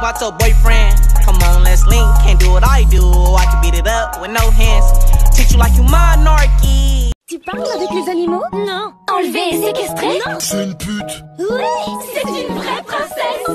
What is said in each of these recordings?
about your boyfriend. Come on, let's link. Can't do what I do. I can beat it up with no hands. Treat you like you monarchy. Tu parles avec les animaux Non. Enlevé et séquestré Non. C'est une pute. Oui, c'est une vraie princesse.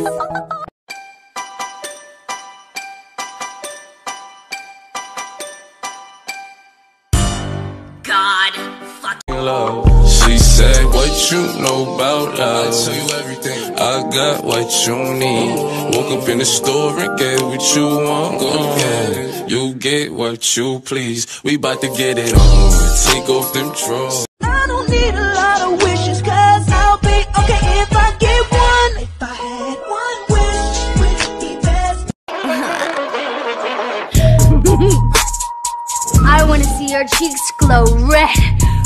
God, fuck. love. She said, What you know about love? I tell you everything. I got what you need. Woke up in the store and get what you want. Go ahead. You get what you please. We bout to get it on. Take off them drawers. I don't need a lot of wishes, cause I'll be okay if I get one. If I had one wish, which would be best? I want to see your cheeks glow red,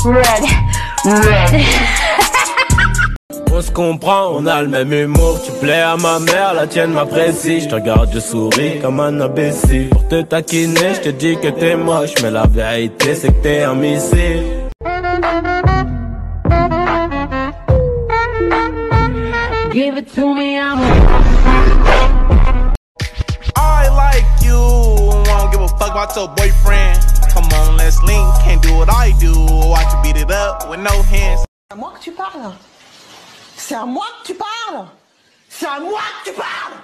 red, red. On se comprend, on a le même humour. Tu plais à ma mère, la tienne m'apprécie. Je te regarde, je souris comme un imbécile. Pour te taquiner, je te dis que t'es moche. Mais la vérité, c'est que t'es un missile. Give it to me, I'm I like you. I don't give a fuck about your boyfriend. Come on, let's link. Can't do what I do. I can beat it up with no hands. C'est à moi que tu parles. C'est à moi que tu parles C'est à moi que tu parles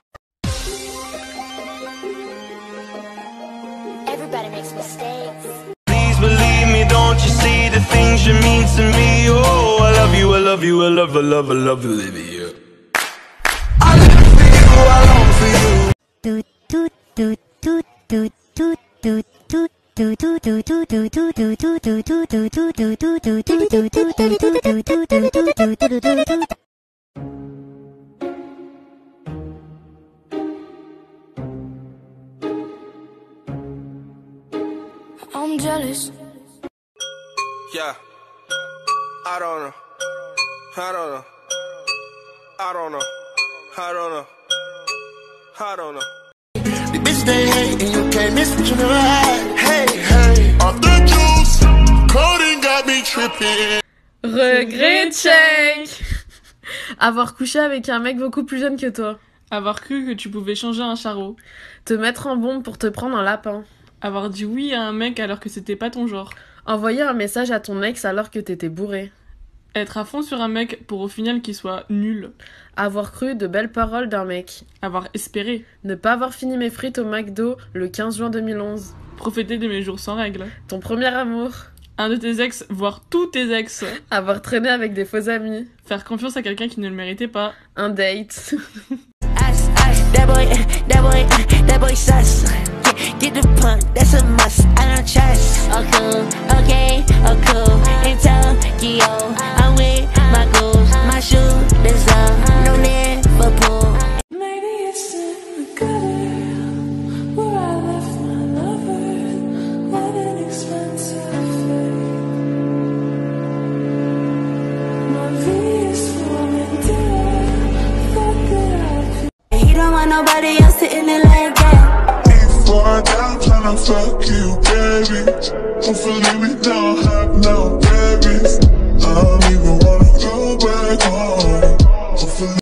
Everybody makes mistakes. Please believe me, don't you see the things you mean to me? Oh, I love you, I love you, I love, I love, I love, I love you. I live for you, I long for you. Do do do do do do do do. Do I'm jealous. Yeah. I don't know. I don't know. I don't know. I don't know. I don't know. The bitch they hate and you can't miss what you never had. Hey, hey, off the juice. Codeine got me tripping. Regret check Avoir couché avec un mec beaucoup plus jeune que toi. Avoir cru que tu pouvais changer un charreau. Te mettre en bombe pour te prendre un lapin. Avoir dit oui à un mec alors que c'était pas ton genre. Envoyer un message à ton ex alors que t'étais bourré. Être à fond sur un mec pour au final qu'il soit nul. Avoir cru de belles paroles d'un mec. Avoir espéré. Ne pas avoir fini mes frites au McDo le 15 juin 2011. Profiter de mes jours sans règles. Ton premier amour. Un de tes ex, voire tous tes ex. Avoir traîné avec des faux amis. Faire confiance à quelqu'un qui ne le méritait pas. Un date. find nobody else sitting end like that Before I die, I plan on fuck you, baby. Hopefully we don't have no babies I don't even wanna go back home.